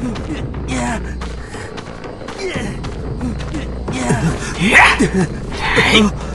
Yeah. Yeah.